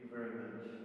you very much.